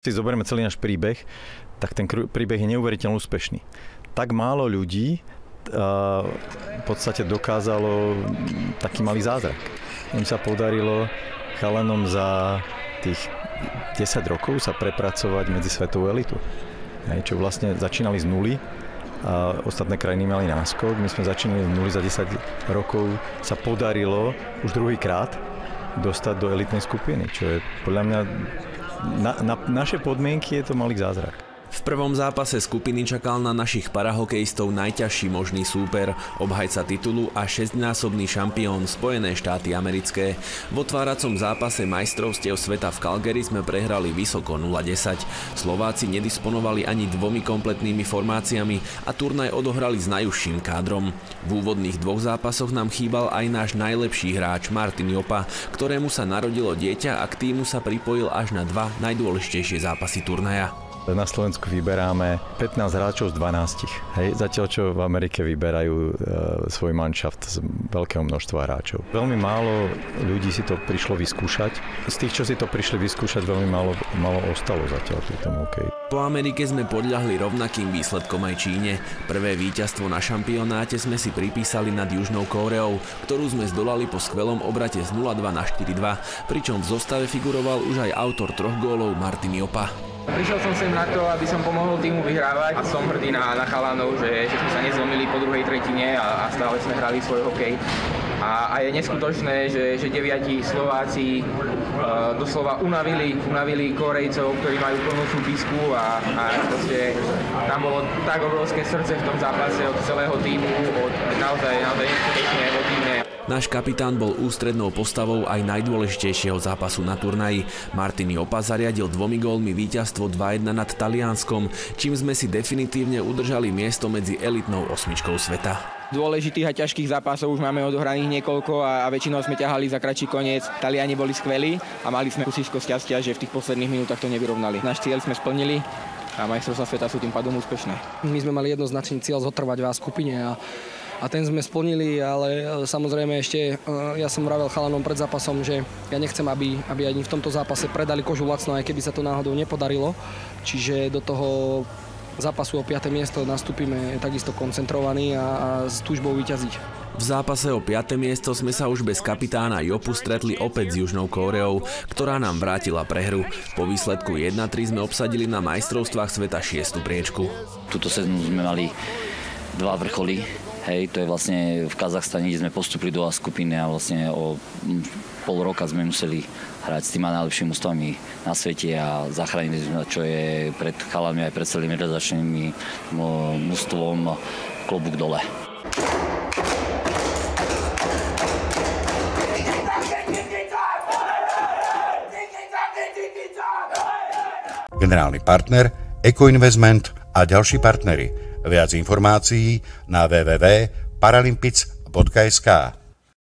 Si zoberieme celý náš príbeh, tak ten príbeh je neuveriteľne úspešný. Tak málo ľudí v podstate dokázalo taký malý zázrak. Im sa podarilo chalanom za tých 10 rokov sa prepracovať medzi svetovú elitu. Hej, čo vlastne začínali z nuly a ostatné krajiny mali náskok. My sme začínali z nuly za 10 rokov sa podarilo už druhýkrát dostať do elitnej skupiny, čo je podľa mňa na, na naše podmienky je to malý zázrak. V prvom zápase skupiny čakal na našich parahokejistov najťažší možný súper, obhajca titulu a šestnásobný šampión Spojené štáty americké. V otváracom zápase majstrovstiev sveta v Calgary sme prehrali vysoko 0-10. Slováci nedisponovali ani dvomi kompletnými formáciami a turnaj odohrali s najúžším kádrom. V úvodných dvoch zápasoch nám chýbal aj náš najlepší hráč Martin Jopa, ktorému sa narodilo dieťa a k týmu sa pripojil až na dva najdôležitejšie zápasy turnaja. Na Slovensku vyberáme 15 hráčov z 12. Hej, zatiaľ čo v Amerike vyberajú e, svoj manšaft z veľkého množstva hráčov. Veľmi málo ľudí si to prišlo vyskúšať. Z tých, čo si to prišli vyskúšať, veľmi málo, málo ostalo zatiaľ pri tom OK. Po Amerike sme podľahli rovnakým výsledkom aj Číne. Prvé víťazstvo na šampionáte sme si pripísali nad Južnou Kóreou, ktorú sme zdolali po skvelom obrate z 0-2 na 4-2, pričom v zostave figuroval už aj autor troch gólov Martin Jopa. Prišiel som sem na to, aby som pomohol týmu vyhrávať a som hrdý na, na chalanov, že, že sme sa nezlomili po druhej tretine a, a stále sme hrali svoj hokej. A, a je neskutočné, že, že deviati Slováci uh, doslova unavili, unavili Korejcov, ktorí majú plnú súpisku a, a proste tam bolo tak obrovské srdce v tom zápase od celého týmu, od naozaj, naozaj neskutočne emotívne. Náš kapitán bol ústrednou postavou aj najdôležitejšieho zápasu na turnaji. Martin Jopa zariadil dvomi gólmi víťazstvo 2-1 nad Talianskom, čím sme si definitívne udržali miesto medzi elitnou osmičkou sveta. Dôležitých a ťažkých zápasov už máme odohraných niekoľko a, a väčšinou sme ťahali za kratší koniec. Taliani boli skvelí a mali sme kusičko šťastia, že v tých posledných minútach to nevyrovnali. Náš cieľ sme splnili a majstrovstvá sveta sú tým pádom úspešné. My sme mali jednoznačný cieľ zotrvať v skupine a a ten sme splnili, ale e, samozrejme ešte, e, ja som vravel chalanom pred zápasom, že ja nechcem, aby, aby ani v tomto zápase predali kožu lacno, aj keby sa to náhodou nepodarilo. Čiže do toho zápasu o 5. miesto nastúpime takisto koncentrovaní a, a s túžbou vyťaziť. V zápase o 5. miesto sme sa už bez kapitána Jopu stretli opäť s Južnou Kóreou, ktorá nám vrátila prehru. Po výsledku 1-3 sme obsadili na majstrovstvách sveta 6. priečku. Tuto sezónu sme mali dva vrcholy Hej, to je vlastne v Kazachstane, kde sme postupili do skupiny a vlastne o pol roka sme museli hrať s tými najlepšími ústavmi na svete a zachránili sme, čo je pred chalami aj pred celými redačnými mústvom klobúk dole. Generálny partner Eco Investment a ďalší partnery – Viac informácií na www.paralympic.sk